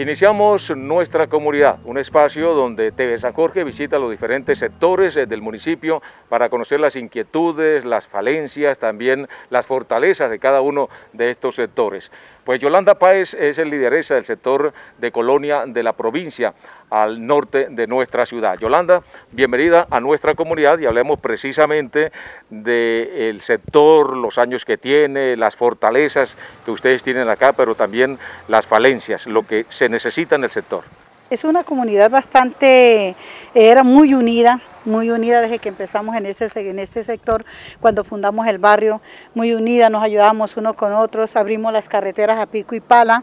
Iniciamos nuestra comunidad, un espacio donde TV San Jorge visita los diferentes sectores eh, del municipio para conocer las inquietudes, las falencias, también las fortalezas de cada uno de estos sectores. Pues Yolanda Páez es el lideresa del sector de Colonia de la provincia al norte de nuestra ciudad. Yolanda, bienvenida a nuestra comunidad y hablemos precisamente del sector, los años que tiene, las fortalezas que ustedes tienen acá, pero también las falencias, lo que se necesita en el sector. Es una comunidad bastante, era muy unida, muy unida desde que empezamos en, ese, en este sector, cuando fundamos el barrio, muy unida, nos ayudamos unos con otros, abrimos las carreteras a pico y pala,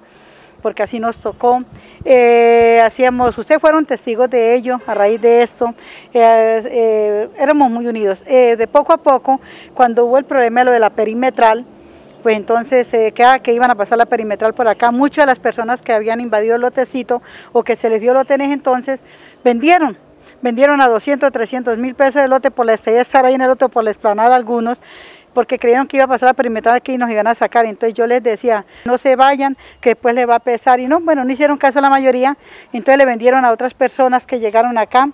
porque así nos tocó. Eh, hacíamos, ustedes fueron testigos de ello, a raíz de esto, eh, eh, éramos muy unidos. de poco a poco, cuando hubo el problema de lo de la perimetral, pues entonces queda que iban a pasar la perimetral por acá, muchas de las personas que habían invadido el lotecito o que se les dio lote entonces, vendieron vendieron a 200, 300 mil pesos de lote por la estrella estar ahí en el lote por la esplanada algunos, porque creyeron que iba a pasar la perimetral aquí y nos iban a sacar. Entonces yo les decía, no se vayan, que después les va a pesar. Y no, bueno, no hicieron caso a la mayoría, entonces le vendieron a otras personas que llegaron acá,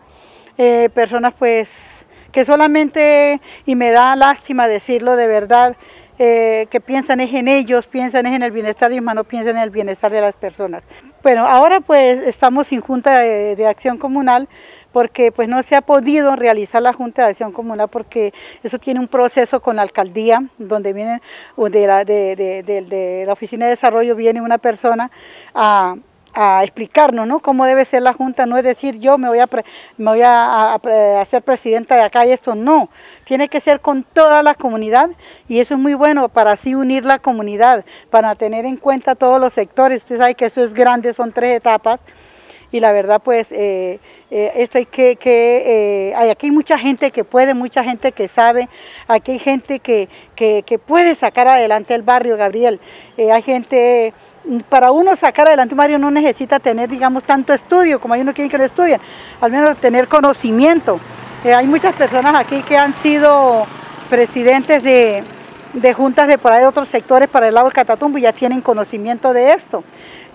eh, personas pues que solamente, y me da lástima decirlo de verdad, eh, que piensan es en ellos, piensan es en el bienestar y no piensan en el bienestar de las personas. Bueno, ahora pues estamos sin junta de acción comunal, porque pues no se ha podido realizar la Junta de Acción Comunal porque eso tiene un proceso con la alcaldía, donde viene de la, Oficina de Desarrollo viene una persona a explicarnos ¿no? cómo debe ser la Junta, no es decir yo me voy, a, me voy a, a, presidenta de acá y esto, no, tiene que ser con toda la comunidad y eso es muy bueno para así unir la comunidad, para tener en cuenta todos los sectores, usted sabe que eso es grande, son tres etapas y la verdad pues eh, eh, esto hay que, eh, hay, aquí hay mucha gente que puede, mucha gente que sabe, aquí hay gente que, que, puede sacar adelante el barrio, Gabriel, hay gente para uno sacar adelante un barrio no necesita tener, digamos, tanto estudio como hay uno que lo estudian, al menos tener conocimiento. hay muchas personas aquí que han sido presidentes de, de juntas de por ahí de otros sectores para el lado del Catatumbo y ya tienen conocimiento de esto.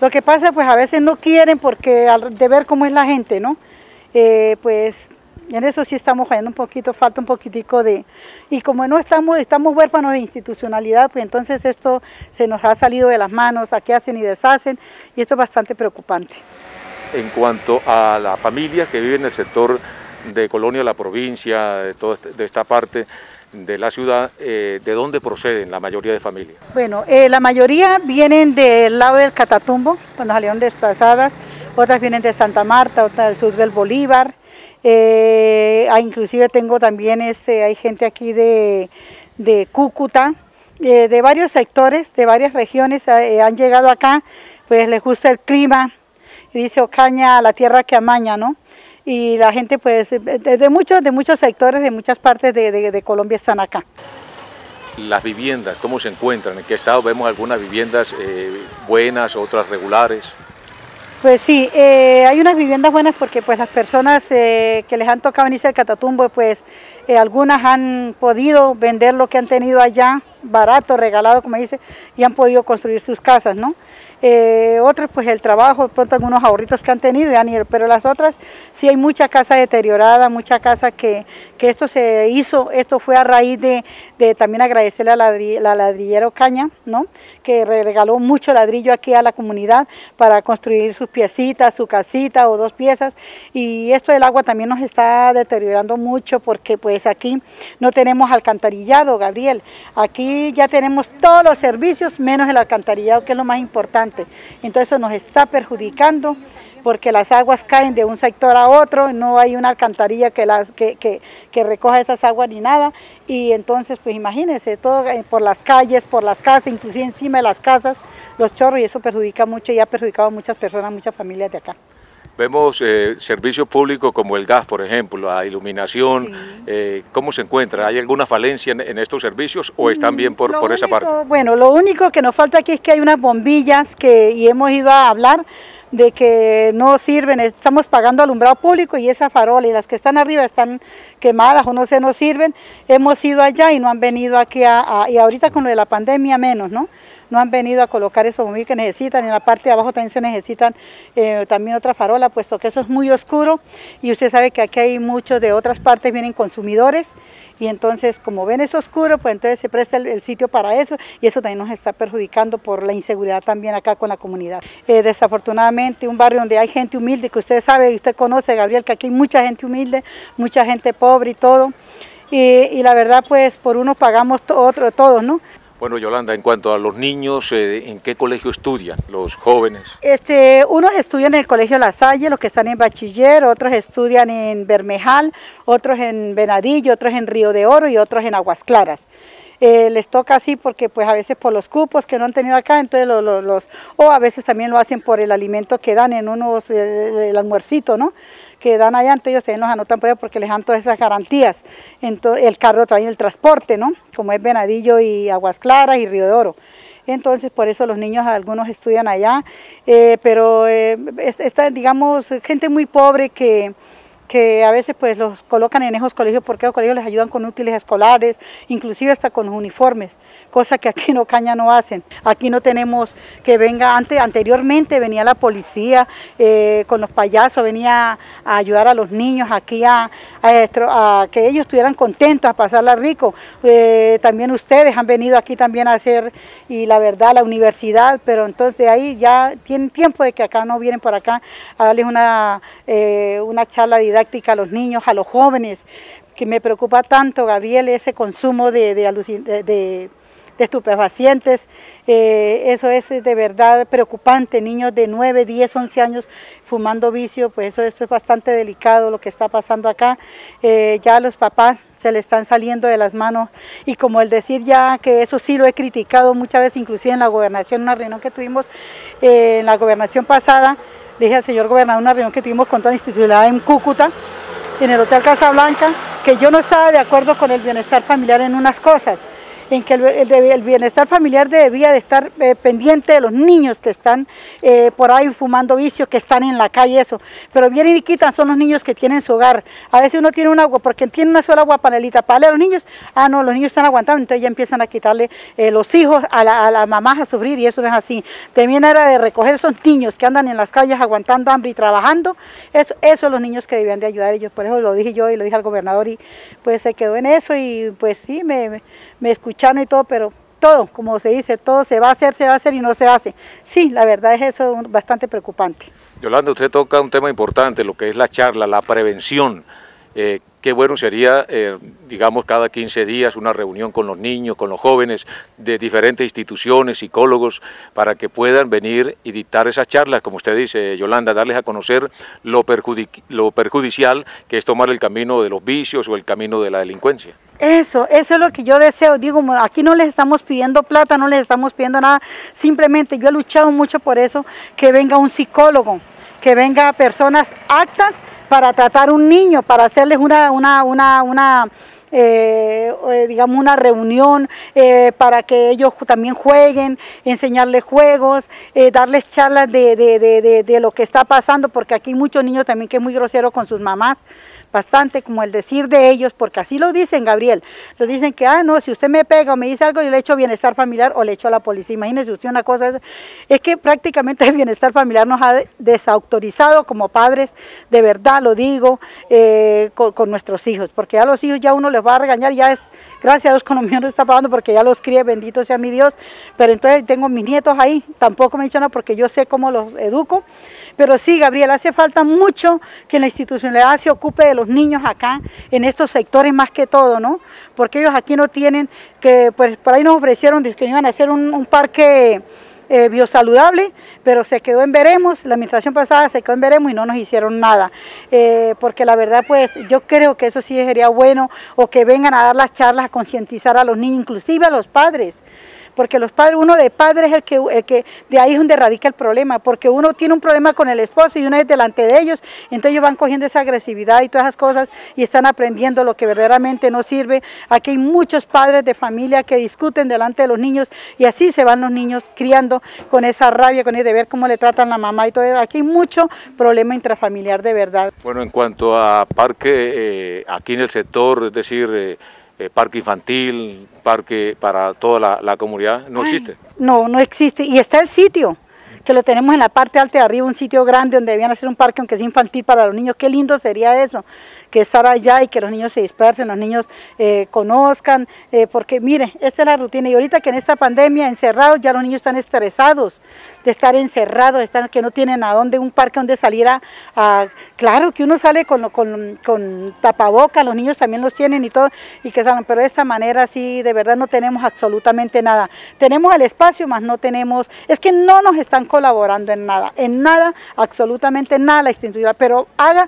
Lo que pasa, pues a veces no quieren porque de ver cómo es la gente, ¿no? Eh, pues en eso sí estamos fallando un poquito, falta un poquitico de... Y como no estamos, estamos huérfanos de institucionalidad, pues entonces esto se nos ha salido de las manos, a qué hacen y deshacen, y esto es bastante preocupante. En cuanto a las familias que viven en el sector de Colonia, la provincia, de toda este, esta parte, de la ciudad, eh, ¿de dónde proceden la mayoría de familias? Bueno, eh, la mayoría vienen del lado del Catatumbo, cuando salieron desplazadas, otras vienen de Santa Marta, otras del sur del Bolívar, eh, ah, inclusive tengo también, este, hay gente aquí de, de Cúcuta, de varios sectores, de varias regiones han llegado acá, pues les gusta el clima, dice Ocaña, la tierra que amaña, ¿no? Y la gente pues de, muchos, de muchos sectores, de muchas partes de, Colombia están acá. Las viviendas, ¿cómo se encuentran? ¿En qué estado vemos algunas viviendas eh, buenas, otras regulares? Pues sí, eh, hay unas viviendas buenas porque pues las personas eh, que les han tocado venirse al Catatumbo, pues algunas han podido vender lo que han tenido allá, barato, regalado, como dice, y han podido construir sus casas, ¿no? Eh, otros pues el trabajo, pronto algunos ahorritos que han tenido, pero las otras sí hay mucha casa deteriorada, mucha casa que, que esto se hizo, esto fue a raíz de, también agradecerle a la, la ladrillero Caña, ¿no? que regaló mucho ladrillo aquí a la comunidad para construir sus piecitas, su casita o dos piezas. Y esto del agua también nos está deteriorando mucho porque pues aquí no tenemos alcantarillado, Gabriel, aquí ya tenemos todos los servicios menos el alcantarillado que es lo más importante entonces eso nos está perjudicando porque las aguas caen de un sector a otro, no hay una alcantarilla que, las, que, que, recoja esas aguas ni nada, y entonces pues imagínense, todo eh, por las calles, por las casas, inclusive encima de las casas, los chorros, y eso perjudica mucho y ha perjudicado a muchas personas, muchas familias de acá. Vemos eh, servicios públicos como el gas, por ejemplo, la iluminación. Eh, ¿Cómo se encuentra? ¿Hay alguna falencia en, estos servicios o están bien por, por esa parte? Bueno, lo único que nos falta aquí es que hay unas bombillas que, y hemos ido a hablar de que no sirven, estamos pagando alumbrado público y esa farola y las que están arriba están quemadas o no se nos sirven, hemos ido allá y no han venido aquí a, y ahorita con lo de la pandemia menos, ¿no? No han venido a colocar esos bombillos que necesitan, en la parte de abajo también se necesitan eh, también otra farola, puesto que eso es muy oscuro y usted sabe que aquí hay muchos de otras partes, vienen consumidores y entonces como ven es oscuro, pues entonces se presta el, sitio para eso y eso también nos está perjudicando por la inseguridad también acá con la comunidad. Eh, desafortunadamente un barrio donde hay gente humilde, que usted sabe y usted conoce, Gabriel, que aquí hay mucha gente humilde, mucha gente pobre y todo, y, la verdad pues por uno pagamos otro, todos, ¿no? Bueno, Yolanda, en cuanto a los niños, eh, ¿en qué colegio estudian los jóvenes? Este, unos estudian en el Colegio La Salle, los que están en bachiller, otros estudian en Bermejal, otros en Venadillo, otros en Río de Oro y otros en Aguas Claras. Eh, les toca así porque pues a veces por los cupos que no han tenido acá, entonces los, o a veces también lo hacen por el alimento que dan en unos, el, almuercito, ¿no? Que dan allá, entonces ellos también los anotan por porque les dan todas esas garantías. Entonces, el carro trae el transporte, ¿no? Como es Venadillo y Aguas Claras y Río de Oro. Entonces, por eso los niños, algunos estudian allá, eh, pero eh, está, digamos, gente muy pobre que que a veces pues los colocan en esos colegios porque los colegios les ayudan con útiles escolares, inclusive hasta con los uniformes, cosa que aquí en Ocaña no hacen. Aquí no tenemos que venga, antes, anteriormente venía la policía eh, con los payasos, venía a ayudar a los niños aquí a, que ellos estuvieran contentos, a pasarla rico. Eh, también ustedes han venido aquí también a hacer, y la verdad, la universidad, pero entonces de ahí ya tienen tiempo de que acá no vienen por acá a darles una, eh, una charla didáctica a los niños, a los jóvenes, que me preocupa tanto, Gabriel, ese consumo de, de, estupefacientes. Eh, eso es de verdad preocupante, niños de 9, 10, 11 años fumando vicio, pues eso, eso es bastante delicado lo que está pasando acá. Eh, ya los papás se le están saliendo de las manos y como el decir ya que eso sí lo he criticado muchas veces, inclusive en la gobernación, una reunión que tuvimos eh, en la gobernación pasada, le dije al señor gobernador una reunión que tuvimos con toda la institucionalidad en Cúcuta, en el Hotel Casablanca, que yo no estaba de acuerdo con el bienestar familiar en unas cosas en que el, bienestar familiar debía de estar eh, pendiente de los niños que están eh, por ahí fumando vicio, que están en la calle, eso. Pero vienen y quitan, son los niños que tienen su hogar. A veces uno tiene un agua, porque tiene una sola agua panelita para los niños, ah, no, los niños están aguantando, entonces ya empiezan a quitarle eh, los hijos a la, a la mamá a sufrir y eso no es así. También era de recoger esos niños que andan en las calles aguantando hambre y trabajando, eso, eso son los niños que debían de ayudar ellos, por eso lo dije yo y lo dije al gobernador y pues se quedó en eso y pues sí, me, me escuché y todo, pero todo, como se dice, todo se va a hacer, se va a hacer y no se hace. Sí, la verdad es eso bastante preocupante. Yolanda, usted toca un tema importante, lo que es la charla, la prevención. Eh, qué bueno sería, eh, digamos, cada 15 días una reunión con los niños, con los jóvenes de diferentes instituciones, psicólogos, para que puedan venir y dictar esas charlas, como usted dice, Yolanda, darles a conocer lo, lo perjudicial que es tomar el camino de los vicios o el camino de la delincuencia. Eso, eso es lo que yo deseo. Digo, aquí no les estamos pidiendo plata, no les estamos pidiendo nada. Simplemente yo he luchado mucho por eso, que venga un psicólogo, que venga personas actas para tratar un niño, para hacerles una, una, una, una eh, eh, digamos, una reunión eh, para que ellos también jueguen, enseñarles juegos, darles charlas de, de, de, lo que está pasando, porque aquí muchos niños también que es muy grosero con sus mamás, bastante como el decir de ellos, porque así lo dicen, Gabriel, lo dicen que, ah, no, si usted me pega o me dice algo, yo le echo bienestar familiar o le echo a la policía. Imagínese usted una cosa, es que prácticamente el bienestar familiar nos ha desautorizado como padres, de verdad lo digo, con, nuestros hijos, porque a los hijos ya uno le va a regañar, ya es, gracias a Dios con no está pagando porque ya los críe, bendito sea mi Dios, pero entonces tengo mis nietos ahí, tampoco me nada porque yo sé cómo los educo, pero sí, Gabriel, hace falta mucho que la institucionalidad se ocupe de los niños acá, en estos sectores más que todo, ¿no? Porque ellos aquí no tienen, que pues por ahí nos ofrecieron que iban a hacer un parque eh, biosaludable, pero se quedó en veremos, la administración pasada se quedó en veremos y no nos hicieron nada, eh, porque la verdad pues yo creo que eso sí sería bueno, o que vengan a dar las charlas a concientizar a los niños, inclusive a los padres, porque los padres, uno de padres es el que, que, de ahí es donde radica el problema, porque uno tiene un problema con el esposo y uno es delante de ellos, entonces ellos van cogiendo esa agresividad y todas esas cosas y están aprendiendo lo que verdaderamente no sirve. Aquí hay muchos padres de familia que discuten delante de los niños y así se van los niños criando con esa rabia, con el de ver cómo le tratan la mamá y todo eso. Aquí hay mucho problema intrafamiliar de verdad. Bueno, en cuanto a parque, eh, aquí en el sector, es decir, eh, eh, parque infantil, parque para toda la, comunidad, no existe. no, no existe. Y está el sitio que lo tenemos en la parte alta de arriba, un sitio grande donde debían hacer un parque, aunque es infantil para los niños. Qué lindo sería eso, que estar allá y que los niños se dispersen, los niños eh, conozcan, eh, porque mire, esta es la rutina. Y ahorita que en esta pandemia, encerrados, ya los niños están estresados de estar encerrados, están, que no tienen a dónde, un parque donde salir a, claro que uno sale con, con, con tapabocas, los niños también los tienen y todo, y que salen, pero de esta manera sí, de verdad no tenemos absolutamente nada. Tenemos el espacio, más no tenemos, es que no nos están colaborando en nada, en nada, absolutamente nada la institución, pero haga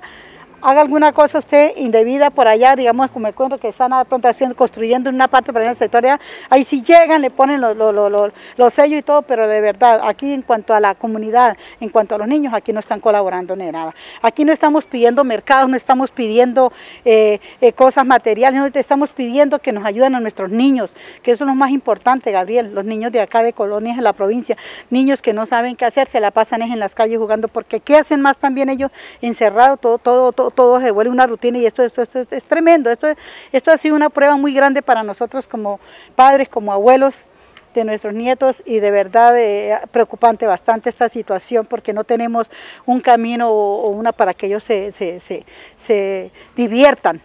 haga alguna cosa usted indebida por allá, digamos, como me cuento que están de pronto haciendo, construyendo una parte para el sector, ahí sí llegan, le ponen los, los, sellos y todo, pero de verdad, aquí en cuanto a la comunidad, en cuanto a los niños, aquí no están colaborando ni nada. Aquí no estamos pidiendo mercados, no estamos pidiendo eh, eh, cosas materiales, no estamos pidiendo que nos ayuden a nuestros niños, que eso es lo más importante, Gabriel, los niños de acá de colonias de la provincia, niños que no saben qué hacer, se la pasan en las calles jugando, porque ¿qué hacen más también ellos encerrados, todo, todo, todo todo se vuelve una rutina y esto, esto, esto, es tremendo. Esto, esto ha sido una prueba muy grande para nosotros como padres, como abuelos de nuestros nietos y de verdad eh, preocupante bastante esta situación porque no tenemos un camino o, una para que ellos se, se, se, se diviertan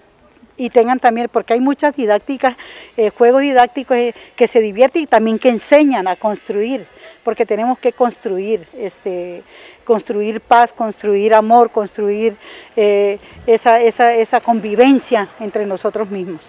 y tengan también, porque hay muchas didácticas, eh, juegos didácticos eh, que se divierten y también que enseñan a construir, porque tenemos que construir, este, construir paz, construir amor, construir eh, esa, esa, esa convivencia entre nosotros mismos.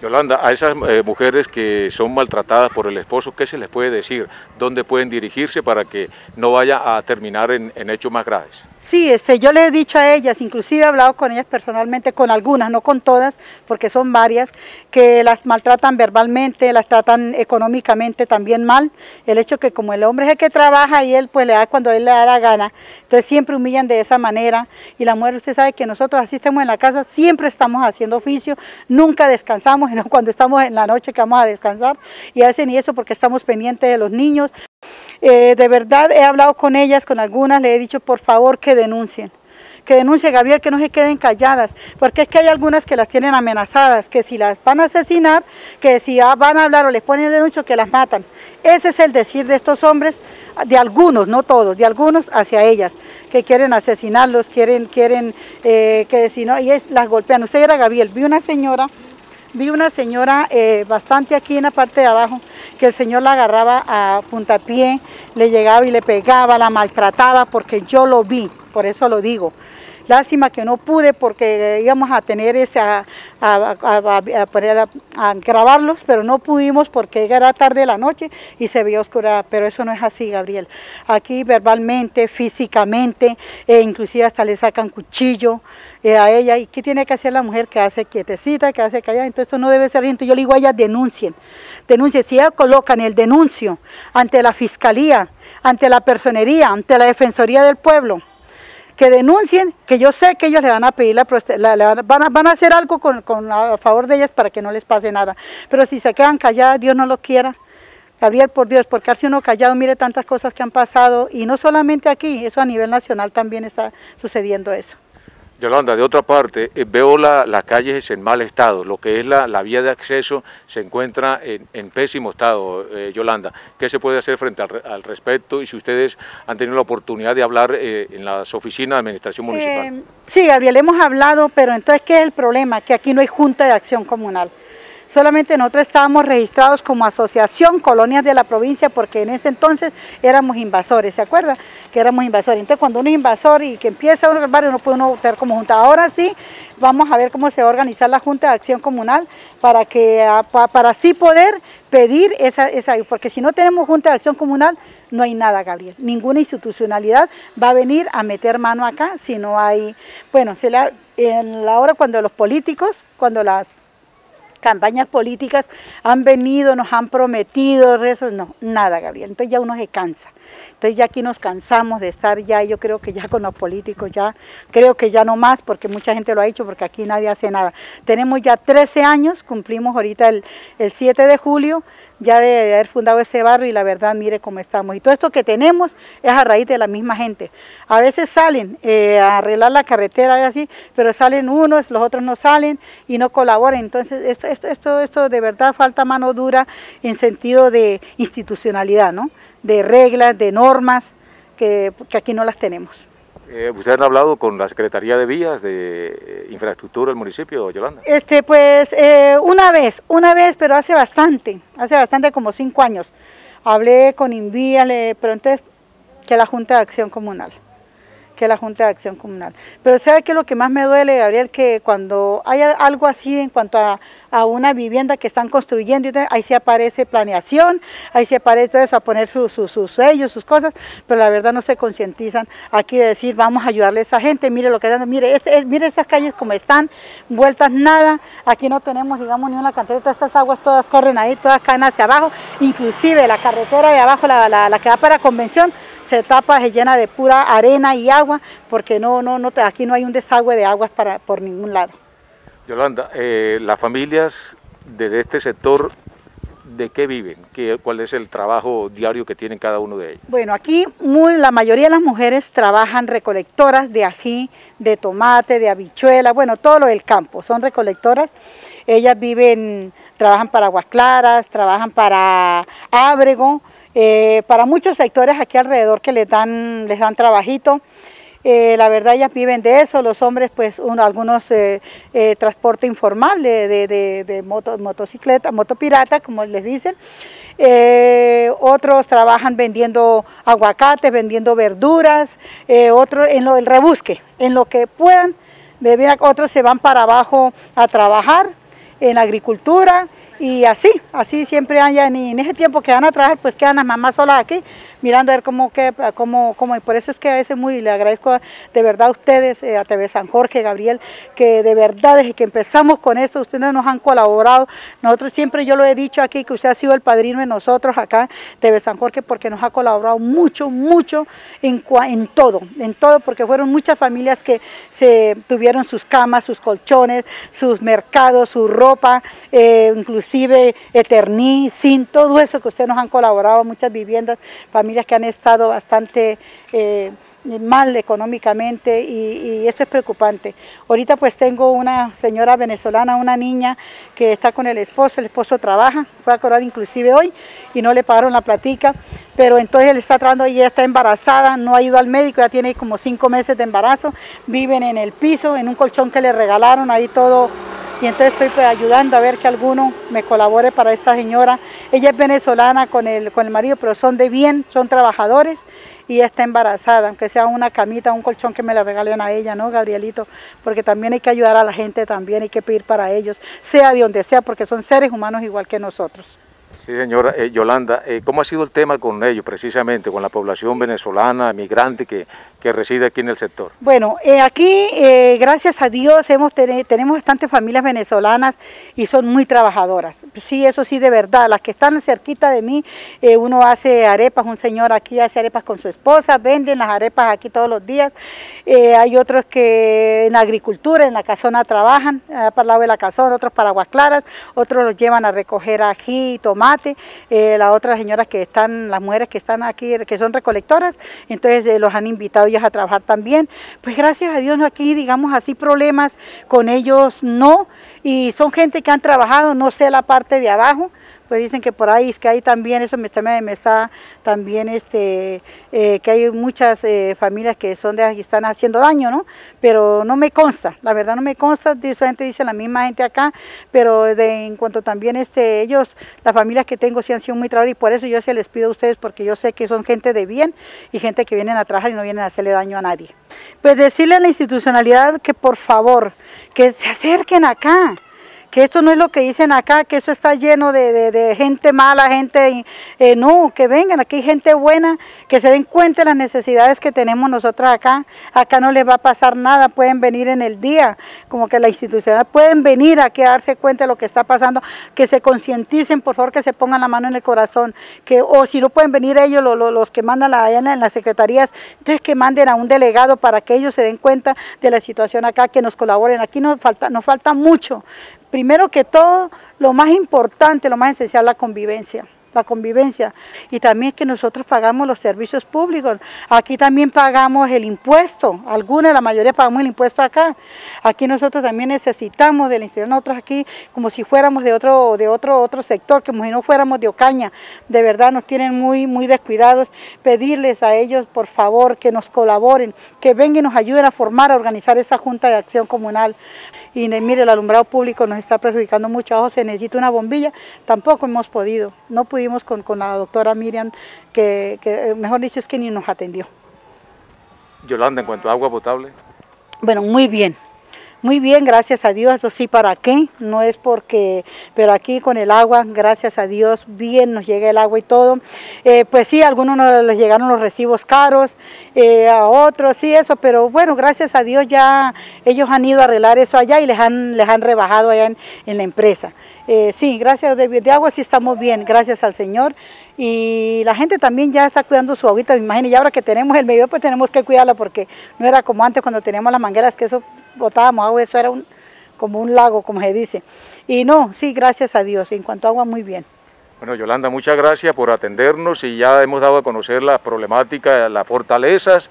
Yolanda, a esas mujeres que son maltratadas por el esposo, ¿qué se les puede decir? ¿Dónde pueden dirigirse para que no vaya a terminar en, en hechos más graves? Sí, este, yo le he dicho a ellas, inclusive he hablado con ellas personalmente, con algunas, no con todas, porque son varias, que las maltratan verbalmente, las tratan económicamente también mal. El hecho que como el hombre es el que trabaja y él pues le da cuando él le da la gana, entonces siempre humillan de esa manera. Y la mujer, usted sabe que nosotros así estamos en la casa, siempre estamos haciendo oficio, nunca descansamos, no cuando estamos en la noche que vamos a descansar, y hacen y eso porque estamos pendientes de los niños, eh, de verdad he hablado con ellas, con algunas, le he dicho por favor que denuncien. Que denuncien, Gabriel, que no se queden calladas, porque es que hay algunas que las tienen amenazadas, que si las van a asesinar, que si van a hablar o les ponen denuncio, que las matan. Ese es el decir de estos hombres, de algunos, no todos, de algunos hacia ellas, que quieren asesinarlos, quieren, quieren eh, que si no, y las golpean. Usted era Gabriel, vi una señora Vi una señora eh, bastante aquí en la parte de abajo, que el señor la agarraba a puntapié, le llegaba y le pegaba, la maltrataba, porque yo lo vi, por eso lo digo. Lástima que no pude porque íbamos a tener ese, a, a, grabarlos, pero no pudimos porque era tarde de la noche y se veía oscura, pero eso no es así, Gabriel. Aquí verbalmente, físicamente, e inclusive hasta le sacan cuchillo eh, a ella. ¿Y qué tiene que hacer la mujer que hace quietecita, que hace callada? Entonces esto no debe ser Entonces yo le digo a ella, denuncien, denuncien. Si ella colocan el denuncio ante la fiscalía, ante la personería, ante la defensoría del pueblo, que denuncien, que yo sé que ellos le van a pedir la, van, a, van a hacer algo con, a favor de ellas para que no les pase nada. Pero si se quedan calladas, Dios no lo quiera. Gabriel, por Dios, porque si uno callado, mire tantas cosas que han pasado, y no solamente aquí, eso a nivel nacional también está sucediendo eso. Yolanda, de otra parte, eh, veo las calles en mal estado, lo que es la, vía de acceso se encuentra en, pésimo estado, eh, Yolanda. ¿Qué se puede hacer frente al, respecto y si ustedes han tenido la oportunidad de hablar eh, en las oficinas de administración municipal? sí, Gabriel, hemos hablado, pero entonces, ¿qué es el problema? Que aquí no hay junta de acción comunal. Solamente nosotros estábamos registrados como asociación colonias de la provincia porque en ese entonces éramos invasores, ¿se acuerda? Que éramos invasores. Entonces cuando uno es invasor y que empieza el barrio no puede uno votar como junta. Ahora sí, vamos a ver cómo se va a organizar la Junta de Acción Comunal para que ah, para así poder pedir esa, esa, porque si no tenemos Junta de Acción Comunal, no hay nada, Gabriel. Ninguna institucionalidad va a venir a meter mano acá si no hay, bueno, se la, en la hora cuando los políticos, cuando las campañas políticas han venido, nos han prometido, eso, no, nada, Gabriel. Entonces ya uno se cansa. Entonces ya aquí nos cansamos de estar ya, yo creo que ya con los políticos ya, creo que ya no más, porque mucha gente lo ha dicho, porque aquí nadie hace nada. Tenemos ya 13 años, cumplimos ahorita el, el 7 de julio, ya de, haber fundado ese barrio y la verdad, mire cómo estamos. Y todo esto que tenemos es a raíz de la misma gente. A veces salen eh, a arreglar la carretera y así, pero salen unos, los otros no salen y no colaboran. Entonces, esto, esto, esto, esto de verdad falta mano dura en sentido de institucionalidad, ¿no? De reglas, de normas, que, aquí no las tenemos. Eh, ¿Ustedes han hablado con la Secretaría de Vías, de Infraestructura del municipio, Yolanda? Este, pues eh, una vez, una vez, pero hace bastante, hace bastante, como cinco años. Hablé con Invía, le pregunté que la Junta de Acción Comunal que la Junta de Acción Comunal. Pero ¿sabe qué es lo que más me duele, Gabriel? Que cuando hay algo así en cuanto a, una vivienda que están construyendo, ahí sí aparece planeación, ahí sí aparece todo eso, a poner sus sellos, sus cosas, pero la verdad no se concientizan aquí de decir, vamos a ayudarle a esa gente, mire lo que están, mire, este, mire esas calles como están, vueltas nada, aquí no tenemos, digamos, ni una cantidad, todas estas aguas todas corren ahí, todas caen hacia abajo, inclusive la carretera de abajo, la, la que va para convención, se tapa, se llena de pura arena y agua, porque no, no, no, aquí no hay un desagüe de aguas para, por ningún lado. Yolanda, eh, las familias de este sector, ¿de qué viven? ¿Qué, ¿Cuál es el trabajo diario que tienen cada uno de ellos? Bueno, aquí la mayoría de las mujeres trabajan recolectoras de ají, de tomate, de habichuela, bueno, todo lo del campo, son recolectoras. Ellas viven, trabajan para Aguas Claras, trabajan para Ábrego, eh, para muchos sectores aquí alrededor que les dan, les dan trabajito. Eh, la verdad ellas viven de eso, los hombres pues uno, algunos eh, transporte informal de, motocicleta, motopirata como les dicen, otros trabajan vendiendo aguacates, vendiendo verduras, otros en lo del rebusque, en lo que puedan, otros se van para abajo a trabajar en agricultura, y así, así siempre hay, en ese tiempo que van a trabajar, pues quedan las mamás solas aquí, mirando a ver cómo, qué, cómo, cómo, y por eso es que a veces muy, le agradezco de verdad a ustedes, eh, a TV San Jorge, Gabriel, que de verdad desde que empezamos con esto, ustedes nos han colaborado, nosotros siempre, yo lo he dicho aquí, que usted ha sido el padrino de nosotros acá, TV San Jorge, porque nos ha colaborado mucho, mucho en, en todo, en todo, porque fueron muchas familias que se tuvieron sus camas, sus colchones, sus mercados, su ropa, eh, inclusive inclusive Eterní, Sin, todo eso que ustedes nos han colaborado, muchas viviendas, familias que han estado bastante eh, mal económicamente y, eso es preocupante. Ahorita pues tengo una señora venezolana, una niña que está con el esposo, el esposo trabaja, fue a cobrar inclusive hoy y no le pagaron la platica, pero entonces él está tratando y ella está embarazada, no ha ido al médico, ya tiene como cinco meses de embarazo, viven en el piso, en un colchón que le regalaron, ahí todo y entonces estoy pues, ayudando a ver que alguno me colabore para esta señora. Ella es venezolana con el, con el marido, pero son de bien, son trabajadores y está embarazada, aunque sea una camita, un colchón que me la regalen a ella, ¿no, Gabrielito? Porque también hay que ayudar a la gente, también hay que pedir para ellos, sea de donde sea, porque son seres humanos igual que nosotros. Sí, señora eh, Yolanda, eh, ¿cómo ha sido el tema con ellos precisamente, con la población venezolana, migrante que, que reside aquí en el sector? Bueno, eh, aquí, gracias a Dios, hemos tenemos bastantes familias venezolanas y son muy trabajadoras. Sí, eso sí, de verdad. Las que están cerquita de mí, uno hace arepas, un señor aquí hace arepas con su esposa, venden las arepas aquí todos los días. hay otros que en la agricultura, en la casona trabajan, para el lado de la casona, otros para aguas claras, otros los llevan a recoger ají, tomate eh, las otras señoras que están, las mujeres que están aquí, que son recolectoras, entonces eh, los han invitado ellos a trabajar también. Pues gracias a Dios aquí, digamos así, problemas con ellos no, y son gente que han trabajado, no sé la parte de abajo, pues dicen que por ahí es que hay también, eso me, me está también este, eh, que hay muchas eh, familias que son de están haciendo daño, ¿no? Pero no me consta, la verdad no me consta, gente dice la misma gente acá, pero en cuanto también este, ellos, las familias que tengo sí han sido muy trabajadoras y por eso yo se les pido a ustedes porque yo sé que son gente de bien y gente que vienen a trabajar y no vienen a hacerle daño a nadie. Pues decirle a la institucionalidad que por favor, que se acerquen acá, que esto no es lo que dicen acá, que eso está lleno de, gente mala, gente, eh, no, que vengan, aquí hay gente buena, que se den cuenta de las necesidades que tenemos nosotros acá, acá no les va a pasar nada, pueden venir en el día, como que la institución pueden venir aquí a darse cuenta de lo que está pasando, que se concienticen, por favor, que se pongan la mano en el corazón, que o si no pueden venir ellos, los que mandan allá en, las secretarías, entonces que manden a un delegado para que ellos se den cuenta de la situación acá, que nos colaboren, aquí nos falta mucho, primero que todo, lo más importante, lo más esencial, la convivencia. La convivencia. Y también que nosotros pagamos los servicios públicos. Aquí también pagamos el impuesto, algunos, la mayoría pagamos el impuesto acá. Aquí nosotros también necesitamos del instituto, nosotros aquí como si fuéramos de otro, de otro, otro sector, como si no fuéramos de Ocaña. De verdad nos tienen muy, muy descuidados. Pedirles a ellos, por favor, que nos colaboren, que vengan y nos ayuden a formar, a organizar esa Junta de Acción Comunal. Y mire, el alumbrado público nos está perjudicando mucho. Abajo se necesita una bombilla, tampoco hemos podido. No pudimos con, con la doctora Miriam, que, que mejor dicho es que ni nos atendió. Yolanda, en cuanto a agua potable. Bueno, muy bien. Muy bien, gracias a Dios, eso sí, ¿para qué? No es porque, pero aquí con el agua, gracias a Dios, bien nos llega el agua y todo. Eh, pues sí, a algunos nos les llegaron los recibos caros, eh, a otros sí, eso, pero bueno, gracias a Dios ya ellos han ido a arreglar eso allá y les han, les han rebajado allá en, la empresa. Eh, sí, gracias de, de agua sí estamos bien, gracias al Señor y la gente también ya está cuidando su agüita, me imagino, y ahora que tenemos el medio, pues tenemos que cuidarla porque no era como antes cuando teníamos las mangueras, que eso botábamos agua, eso era un, como un lago, como se dice. Y no, sí, gracias a Dios, en cuanto a agua, muy bien. Bueno, Yolanda, muchas gracias por atendernos y ya hemos dado a conocer la problemática, las fortalezas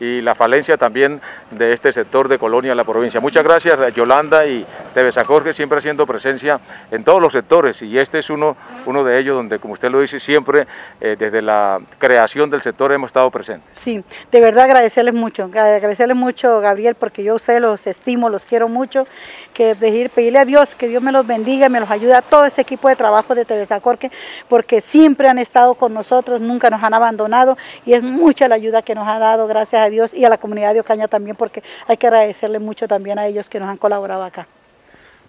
y la falencia también de este sector de Colonia en la provincia. Muchas gracias Yolanda y TV San Jorge, siempre haciendo presencia en todos los sectores y este es uno, uno de ellos donde, como usted lo dice, siempre eh, desde la creación del sector hemos estado presentes. Sí, de verdad agradecerles mucho, agradecerles mucho Gabriel porque yo sé, los estimo, los quiero mucho, que pedir, pedirle a Dios que Dios me los bendiga me los ayude a todo ese equipo de trabajo de TV San Jorge porque siempre han estado con nosotros, nunca nos han abandonado y es mucha la ayuda que nos ha dado, gracias a Dios y a la comunidad de Ocaña también, porque hay que agradecerle mucho también a ellos que nos han colaborado acá.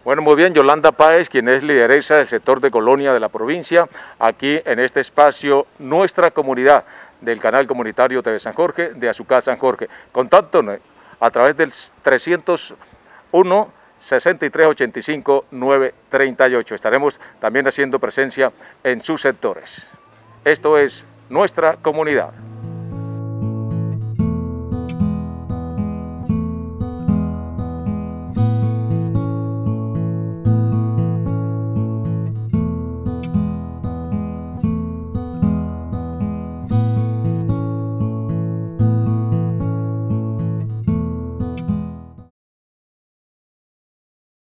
Bueno, muy bien, Yolanda Páez, quien es lideresa del sector de Colonia de la provincia, aquí en este espacio Nuestra Comunidad del canal comunitario TV San Jorge, de Azucar San Jorge. Contáctonos a través del 301 6385 938. Estaremos también haciendo presencia en sus sectores. Esto es Nuestra Comunidad.